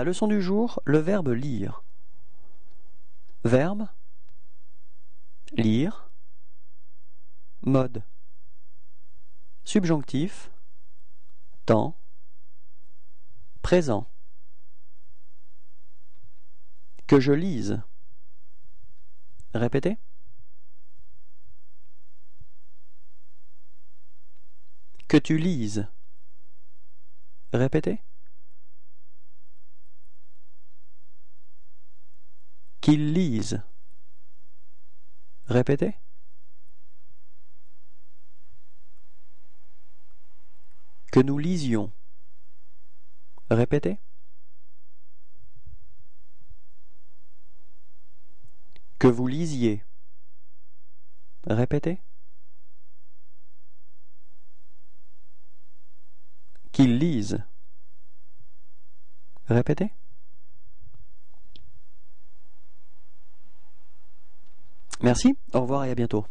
La leçon du jour, le verbe lire. Verbe lire. Mode subjonctif temps présent. Que je lise. Répétez. Que tu lises. Répétez. Qu'il lise. Répétez. Que nous lisions. Répétez. Que vous lisiez. Répétez. Qu'ils lisent. Répétez. Merci, au revoir et à bientôt.